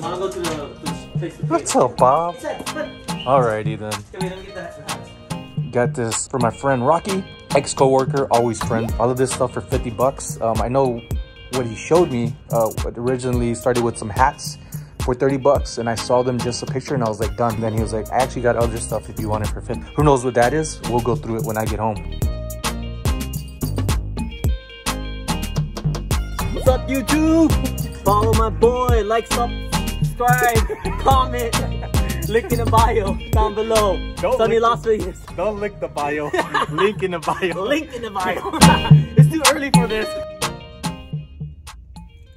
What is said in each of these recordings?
Wanna go to the, to face What's up, Bob? Set, set. Alrighty then. Come here, let me get that. Got this for my friend Rocky, ex coworker, always friend. All of this stuff for 50 bucks. Um, I know what he showed me uh, originally started with some hats for 30 bucks, and I saw them just a picture, and I was like, done. Then he was like, I actually got other stuff if you want it for 50. Who knows what that is? We'll go through it when I get home. What's up, YouTube? Follow my boy, like, subscribe, comment, link in the bio down below. Don't Sonny link Las Vegas. Don't lick the bio. Link in the bio. Link in the bio. it's too early for this.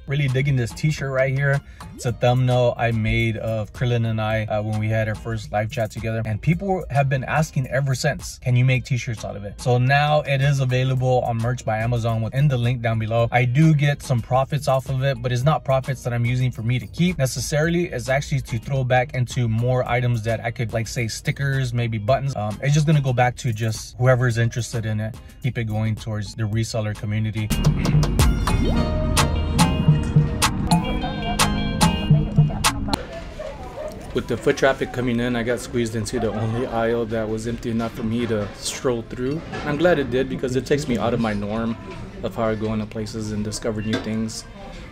Really digging this t-shirt right here. It's a thumbnail i made of krillin and i uh, when we had our first live chat together. And people have been asking ever since can you make t-shirts out of it? So now it is available on merch by amazon within the link down below. I do get some profits off of it but it's not profits that i'm using for me to keep. Necessarily it's actually to throw back into more items that i could like say stickers maybe buttons. Um, it's just gonna go back to just whoever's interested in it keep it going towards the reseller community with the foot traffic coming in, I got squeezed into the only aisle that was empty enough for me to stroll through. I'm glad it did because it takes me out of my norm of how I go into places and discover new things.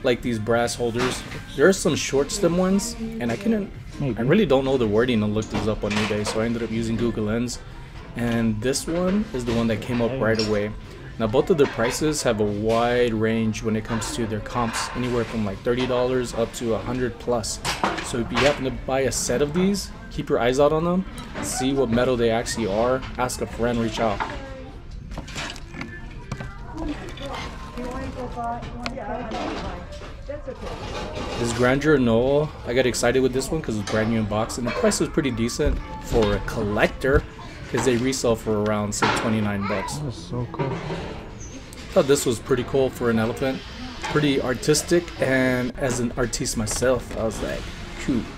Like these brass holders. There are some short stem ones, and I couldn't, I mm-hmm. really don't know the wording to look these up on eBay, so I ended up using Google Lens. And this one is the one that came up right away. Now both of their prices have a wide range when it comes to their comps, anywhere from like $30 up to 100 plus. So if you happen to buy a set of these, keep your eyes out on them, see what metal they actually are, ask a friend, reach out. This Grandeur Noel, I got excited with this one because it's brand new in box and the price was pretty decent for a collector because they resell for around say 29 bucks. That's so cool. Thought this was pretty cool for an elephant. Pretty artistic, and as an artiste myself, I was like,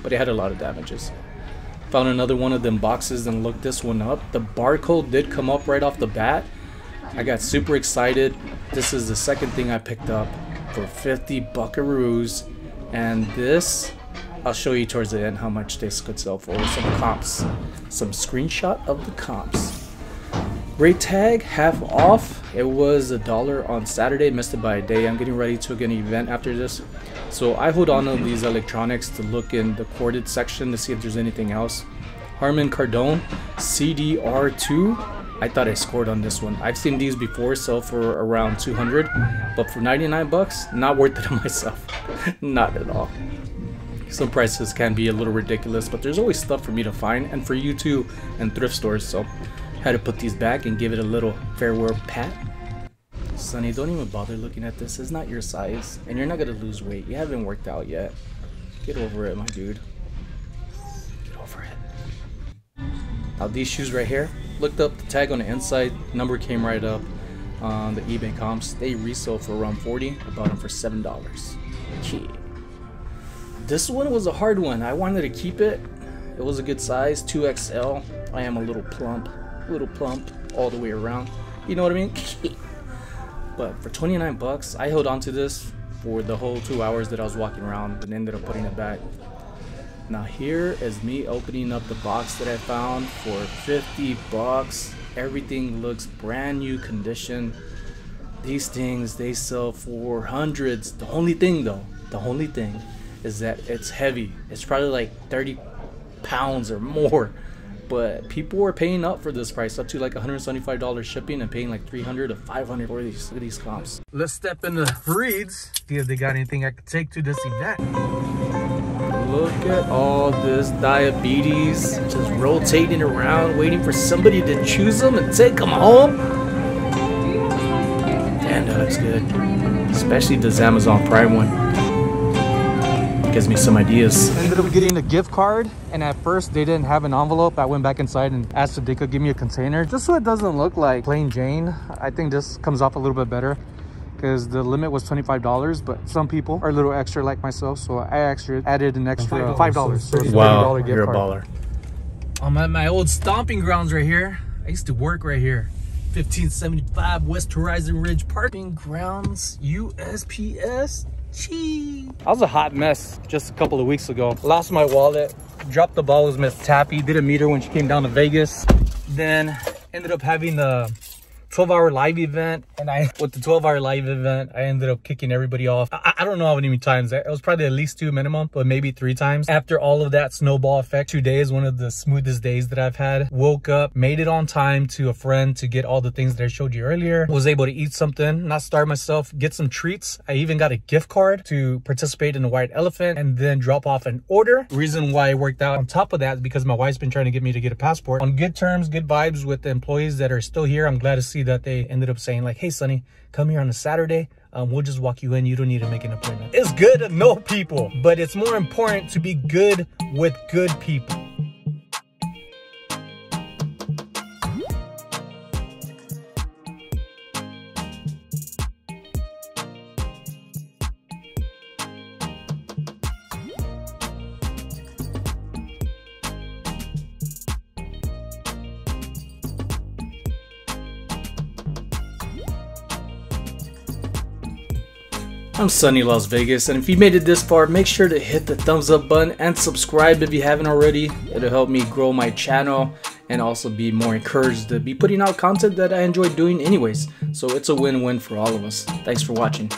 But it had a lot of damages. Found another one of them boxes and looked this one up. The barcode did come up right off the bat. I got super excited. This is the second thing I picked up for 50 buckaroos. And this, I'll show you towards the end how much this could sell for. Some comps. Some screenshot of the comps. Rate tag half off. It was a dollar on Saturday, missed it by a day. I'm getting ready to get an event after this. So I hold on to these electronics to look in the corded section to see if there's anything else. Harman Kardon CDR2. I thought I scored on this one. I've seen these before sell for around 200, but for 99 bucks, not worth it myself. not at all. Some prices can be a little ridiculous, but there's always stuff for me to find and for you too in thrift stores. So had to put these back and give it a little farewell pat. Sonny, don't even bother looking at this. It's not your size, and you're not gonna lose weight. You haven't worked out yet. Get over it, my dude. Get over it. Now these shoes right here, looked up the tag on the inside, number came right up on the eBay comps. They resell for around 40. I bought them for seven dollars. Key. This one was a hard one. I wanted to keep it. It was a good size, 2XL. I am a little plump, little plump all the way around. You know what I mean? but for 29 bucks, I held on to this for the whole two hours that I was walking around and ended up putting it back. Now here is me opening up the box that I found for 50 bucks. Everything looks brand new condition. These things they sell for hundreds. The only thing though, the only thing is that it's heavy. It's probably like 30 pounds or more. But people were paying up for this price, up to like $175 shipping and paying like 300 to 500 for these, at these comps. Let's step into Reed's, see if they got anything I could take to this event. Look at all this diabetes just rotating around, waiting for somebody to choose them and take them home. Damn, that looks good. Especially this Amazon Prime one. Gives me some ideas. I Ended up getting a gift card, and at first they didn't have an envelope. I went back inside and asked if they could give me a container, just so it doesn't look like plain Jane. I think this comes off a little bit better because the limit was $25, but some people are a little extra like myself, so I actually added an extra $5. So it's a Wow, $30 gift you're a card. baller. I'm at my old stomping grounds right here. I used to work right here. 1575 West Horizon Ridge Parking Grounds, USPS. Chee. I was a hot mess just a couple of weeks ago. Lost my wallet, dropped the ball with Miss Tappy, didn't meet her when she came down to Vegas. Then ended up having the 12 hour live event and I with the 12 hour live event I ended up kicking everybody off. I, I, don't know how many times it was probably at least two minimum but maybe three times. After all of that snowball effect today is one of the smoothest days that I've had woke up made it on time to a friend to get all the things that I showed you earlier was able to eat something not starve myself get some treats. I even got a gift card to participate in the white elephant and then drop off an order. Reason why it worked out on top of that is because my wife's been trying to get me to get a passport. On good terms good vibes with the employees that are still here I'm glad to see that they ended up saying like, hey, Sonny, come here on a Saturday. Um, we'll just walk you in. You don't need to make an appointment. It's good to know people, but it's more important to be good with good people. I'm Sonny Las Vegas, and if you made it this far, make sure to hit the thumbs up button and subscribe if you haven't already. It'll help me grow my channel and also be more encouraged to be putting out content that I enjoy doing anyways. So it's a win-win for all of us. Thanks for watching.